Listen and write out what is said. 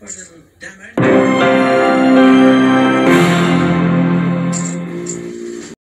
Damn it.